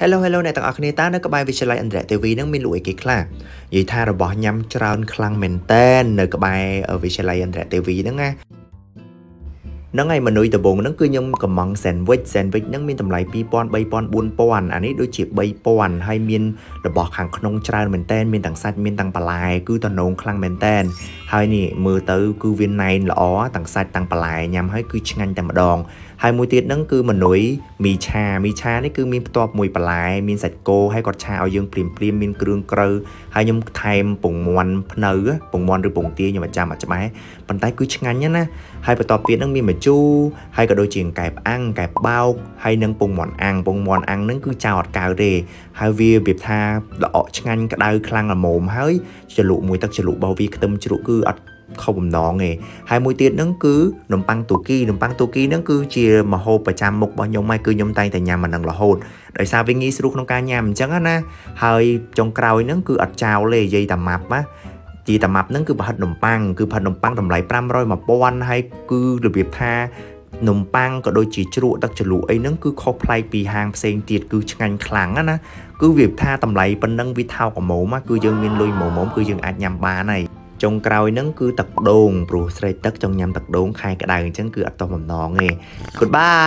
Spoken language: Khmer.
Hello Hello អ្នកទាំងអស់គ្នាតើនៅក្បែរវិទ្យាល័យអន្តរទេវីនឹងមានលក់អីគេខ្លះនិយាយថារបស់ញ៉ាំច្រើនខ្លាំងមែនតែននៅក្បែរវិទ្យាល័យអន្តរទេវីហ្នឹងណា ហ្នឹងហើយមនុយដំបងហ្នឹងគឺខ្ញុំកំង sandwich sandwich ហ្នឹងមានតម្លៃ2000 3000 4000អានេះដូចជា3000ហើយមានរបស់ខាងក្នុងច្រើនមែនតែនមានទាំងសាច់មានទាំងបន្លែគឺតំណងខ្លាំងមែនតែនហើយនេះមើលទៅគឺវាណែនល្អទាំងសាច់ទាំងបន្លែញ៉ាំហើយគឺឆ្ងាញ់តែម្ដងហើយមួយទៀតហ្នឹងគឺមនុយមីឆាមីឆានេះគឺមានផ្ទាប់មួយបន្លែមានសាច់គោហើយគាត់ឆាឲ្យយើងព្រាមព្រាមមានគ្រឿងក្រៅហើយខ្ញុំថែមពងមាន់ភ្នៅពងមាន់ឬពងទាខ្ញុំមិនចាំអត់ច្បាស់ប៉ុន្តែគឺឆ្ងាញ់ណាហើយបន្ទាប់ទៀតហ្នឹងមានម្ជូរហើយក៏ដូចជាកែបអាំងកែបបោកហើយនឹងពងមាន់អាំងពងមាន់អាំងហ្នឹងគឺចោលអត់កៅទេហើយវាប្រៀបថាល្អឆ្ងាញ់ក្តៅខ្លាំងល្មមហើយជ្រលក់មួយទឹកជ្រលក់របស់វាខ្ទឹមជ្រក់គឺអត់ខុសបំណងទេហើយមួយទៀតហ្នឹងគឺនំប៉័ងទូគីនំប៉័ងទូគីហ្នឹងគឺជាម្ហូបប្រចាំមុខរបស់ខ្ញុំហើយគឺខ្ញុំតែងតែញ៉ាំអាហ្នឹងរហូតដោយសារវាងាយស្រួលក្នុងការញ៉ាំអញ្ចឹងណាហើយចុងក្រោយហ្នឹងគឺអត់ចោលទេនិយាយតែម៉ាប់ណា ជីតាម៉ាប់ហ្នឹងគឺប្រហិតនំប៉័ងគឺប្រហិតនំប៉័ងតម្លៃ500 1000ហើយគឺរបៀបថានំប៉័ងក៏ដូចជាជ្រក់ទឹកជ្រលក់អីហ្នឹងគឺខុសប្លែកពីហាងផ្សេងទៀតគឺឆ្ងាញ់ខ្លាំងណាគឺវាថាតម្លៃប៉ុណ្ណឹងវាថោកល្មមគឺយើងមានលុយល្មមគឺយើងអាចញ៉ាំបានហើយចុងក្រោយហ្នឹងគឺទឹកដូងព្រោះស្រេកទឹកចង់ញ៉ាំទឹកដូងខែក្តៅអញ្ចឹងគឺអត់តោះបំណងទេ Goodbye